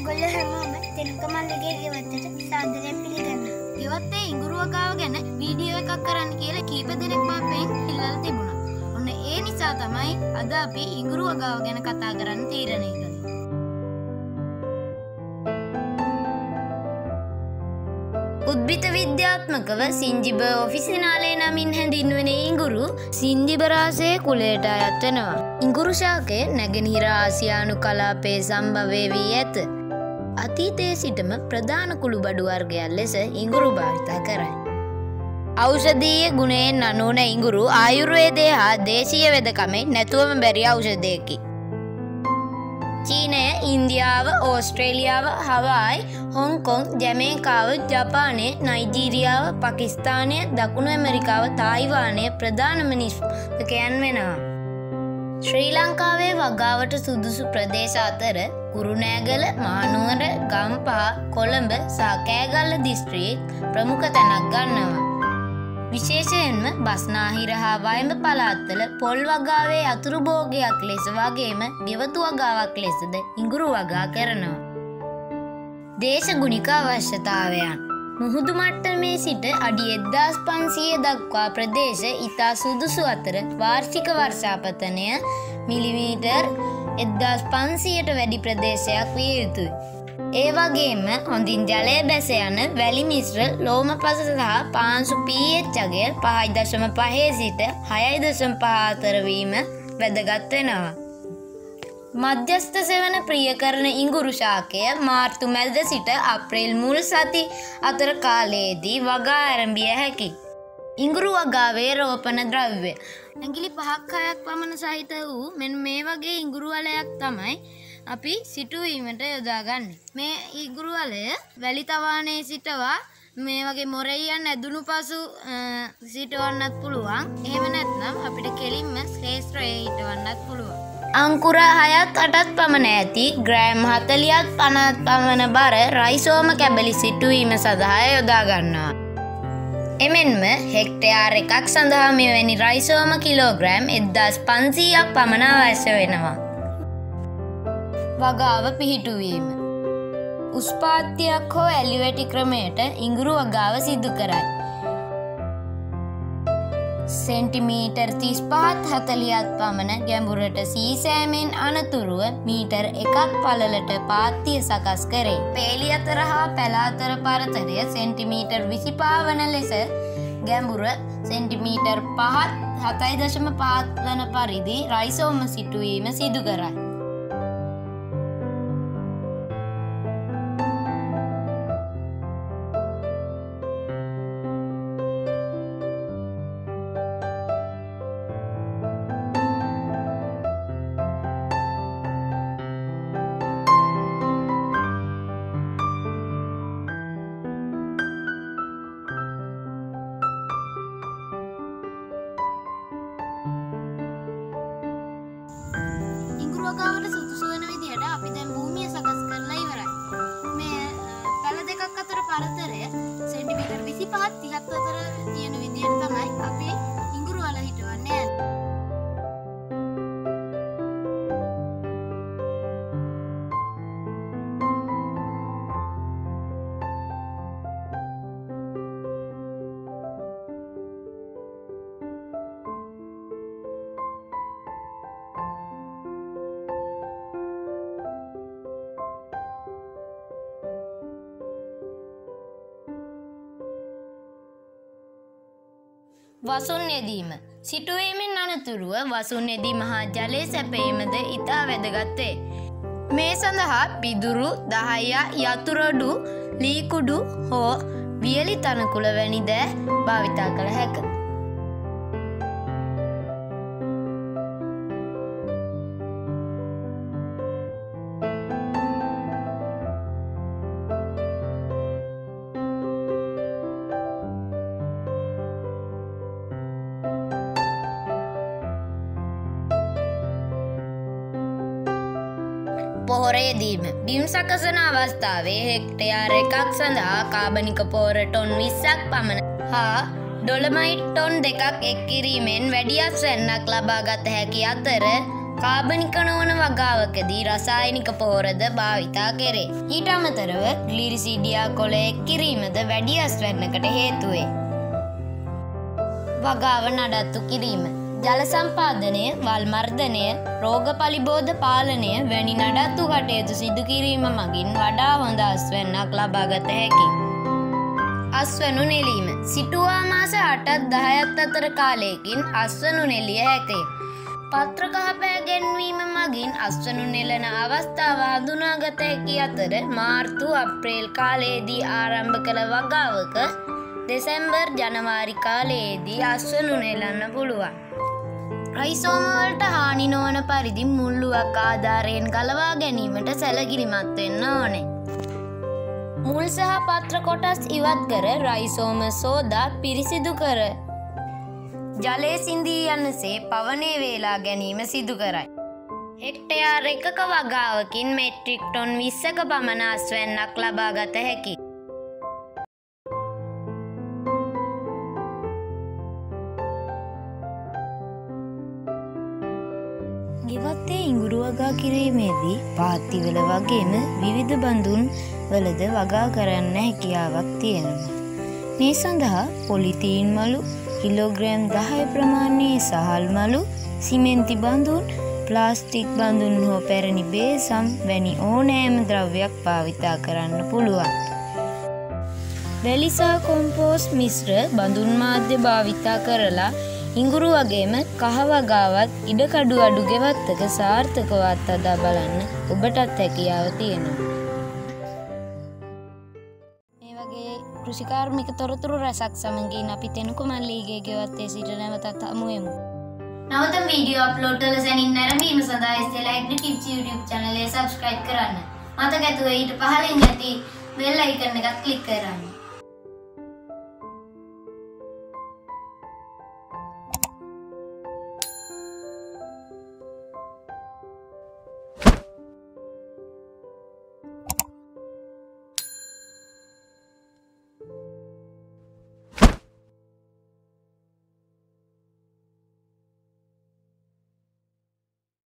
ඔගොල්ල හැමෝම තෙනක මල්ලගේ ගෙවත්තට සාදරය පිළිගන්න. ගෙවත්තේ ඉඟුරුවකාව ගැන වීඩියෝ එකක් කරන්න කියලා කීප දෙනෙක් මාපෙන් ඉල්ලල තිබුණා. ඔන්න ඒ නිසා තමයි අද අපි ඉඟුරුවගාව ගැන කතා කරන්න තීරණය කළේ. උද්භිත විද්‍යාත්මකව සිංජිබ ඔෆිසිනාලේ නමින් හැඳින්වන ඉංගුරු සිංජිබරාසය කුලේට අයත් වෙනවා. ඉංගුරුශාකය නැගෙනහිර ආසියානු කලාපේ සම්භවය වී ඇත. අතීතයේ සිටම ප්‍රධාන කුළු බඩු වර්ගයක් ලෙස ඉංගුරු භාවිතා කරයි. ඖෂධීය ගුණයෙන් අනුවන ඉංගුරු ආයුර්වේදය හා දේශීය වෙදකමේ නැතුවම බැරි ඖෂධයකි. චීනය ඉන්දියාව ඕස්ට්‍රේලියාව හවායි හොංකොන් ජැමේකාව ජපානය නයිජීරියාව පකිස්ථානය දකුණු ඇමරිකාව තායිවානය ප්‍රධානම නිෂ්පකයන් වෙනවා. ශ්‍රී ලංකාවේ වගාවට සුදුසු ප්‍රදේශ අතර කුරුණෑගල මානුවර ගම්පා කොළඹ සාකෑගල්ල දිස්ත්‍රීක් ප්‍රමුඛ තැනක් ගන්නවා. විශේෂයෙන්ම බස්නාහිර හා වයඹ පළාත්වල පොල් වගාවේ අතුරු භෝගයක් ලෙස වගේම ගෙවතු වගාවක් ලෙසද ඉඟුරු වගා කරනවා. දේශගුණික අවශ්‍යතාවයන් මුහුදු මට්ටමේ සිට අඩි එද්දාස් පන්සිය දක්වා ප්‍රදේශ ඉතා සුදුසු අතර වාර්ෂික වර්ෂාපතනය මිලිමීටර් එද්දාස් පන්සියට වැඩි ප්‍රදේශයක් විය යුතුයි. ඒ වගේම හොඳින් ජලය බැස යන වැලි මිශ්‍ර ලෝම පස සහ පාන්සු පීච්චගේ පහයි දශම පහේ සිට හයයි දශම පහතරවීම වැදගත් වෙනවා. මධ්‍යස්ථ සෙවන ප්‍රිය කරන ඉංගුරු ශාකය මාර්තු මැල්ද සිට අප්‍රේල් මුල් සති අතර කාලයේදී වගා ඇරඹිය හැකි. ඉංගුරු වගාවේ රෝපණ ද්‍රව්‍ය. ඇගිලි පහක් හයක් පමණ සහිත වූ මෙන් මේ වගේ ඉංගුරුවලයක් තමයි අපි සිටුවීමට යොදාගන්න. මේ ඉගුරුවලය වැලි තවානයේ සිටවා මේ වගේ මොරෙයියන් ඇදුණු පසු සිටවන්නත් පුළුවන් එහෙම නැත්නම් අපිට කෙලින්ම ශ්‍රේෂ්ත්‍රයේ හිටවන්නත් පුළුවන්. අංකුර හයත් අටත් පමණ ඇති ග්‍රෑම් හතලියත් පනත් පමණ බර රයිසෝම කැබලි සිටුවීම සඳහා යොදාගන්නවා. එමෙන්ම හෙක්ටයාර් එකක් සඳහා මෙවැනි රයිසෝම කිලෝග්‍රෑම් එද්දස් පන්සීයක් පමණ අවශ්‍ය වෙනවා. වගාව පිහිටුවීම. උස්පාත්‍යයක් හෝ ඇලිවැටි ක්‍රමයට ඉංගුරු වගාව සිදු කරයි. සෙන්ටිමීටර් තිස් පහත් හතලියත් පමණ ගැඹුරට සීසෑමෙන් අනතුරුව මීටර් එකක් පලලට පාත්තිය සකස් කරේ. පේලි අතර හා පැලාතර පරතරය සෙන්ටිමීටර් විසිපාවන ලෙස ගැඹුර සෙන්ටිමීටර් පහත් හතයි දශම පාත්වන පරිදි රයිසෝම සිටුවීම සිදු කරයි. ඉංගුරුවගාවට සුදුසු වෙන විදිහට අපි දැන් භූමිය සකස් කරලා ඉවරයි. මේ පැල දෙකක් අතර පරතරය සෙන්ටිමීටර් 25 30 අතර තියෙන විදිහට තමයි අපි ඉංගුරු වල හිටවන්නේ. වසුන් යෙදීම. සිටුවීමෙන් අනතුරුව වසුන් යෙදීම හා ජලය සැපීමද ඉතා වැදගත්තේ. මේ සඳහා පිදුරු දහයා යතුරොඩු ලීකුඩු හෝ වියලි තනකුල වැනි දෑ භාවිතා කළ හැක. පොහොරේදීම බිම් සකසන අවස්ථාවේ හෙක්ටයාර එකක් සඳහා කාබනික පෝර ටොන් විස්සක් පමණ හා ඩොළමයිට් ටොන් දෙකක් එක් කිරීමෙන් වැඩියස් වැන්නක් ලබාගත හැකි අතර කාබනික නොවන වගාවකදී රසායනික පෝරද භාවිතා කෙරේ. ඊට අමතරව ග්ලිරිසිඩියා කොලය කිරීමද වැඩි අස්වැන්නකට හේතුවේ. වගාව නඩත්තු කිරීම. ජල සම්පාදනය, වල්මර්ධනය, රෝග පලිබෝධ පාලනය වැනි නඩත්තු කටයුතු සිදු කිරීම මගින් වඩා හොඳ අස්වැන්නක් ලබාගත හැකි. අස්වනු නෙලීම සිටුවා මාස අටත් දහයත් අතර කාලයකින් අස්වනු නෙලිය හැකේ. පත්‍රකහපෑ ගැන්වීම මගින් අස්වනු නෙලන අවස්ථාව හඳුනාගත හැකි අතර මාර්තු අප්‍රේල් කාලයේදී ආරම්භ කළ වගාවක දෙසැම්බර් ජනවාරි කාලයේදී අස්වනු නෙලන්න පුළුවන්. රයිසෝමවලට හානි නොවන පරිදි මුල්ලුවක් ආධාරයෙන් ගලවා ගැනීමට සැලකිලිමත් වෙන්න ඕනේ. මුල් සහ පත්‍ර කොටස් ඉවත් කර රයිසෝම සෝදා පිරිසිදු කර ජලය සිින්දී යන්නසේ පවනේ වේලා ගැනීම සිදු කරයි. හෙක්ටයාර් එකක වගාවකින් මෙට්‍රික් ටොන් විස්සක පමණ අස්වැන්නක් ලබාගත හැකි. වගා කිරීමේදී පාත්තිවල වගේම විවිධ බඳුන් වලද වගා කරන්න හැකියාවක් තියෙනවා. මේ සඳහා පොලිතීන් මලු කිලෝග්‍රෑම් දහය ප්‍රමාණයේ සහල් මලු සිමෙන්ති බඳුන් ප්ලාස්ටික් බඳුන් හෝ පැරණි බේසම් වැනි ඕනෑම ද්‍රව්‍යයක් භාවිතා කරන්න පුළුවන්. වැලිසා කොම්පෝස් මිශ්‍ර බඳුන් මාධ්‍ය භාවිතා කරලා ඉඟුරු වගේම කහවගාවත් ඉඩකඩු අඩු ගෙවත්තක සාර්ථකවත් අදා බලන්න ඔබටත් හැකියාව තියෙනවා. මේ වගේ කෘෂිකාර්මික තොරතුරු රැසක් සමගින් අපි තෙනුකු මල්ලීගේ ගෙවත්තේ සිට නැවතත් හමුවෙමු. නවතම වීඩියෝ අප්ලෝඩ් කළ සැනින් නැරඹීම සඳහා ඉස්සෙල්ලා ඇග්නි ටිප්ස් YouTube channel එක subscribe කරන්න. මතක ඇතුව ඊට පහළින් ඇති bell icon එකත් click කරන්න.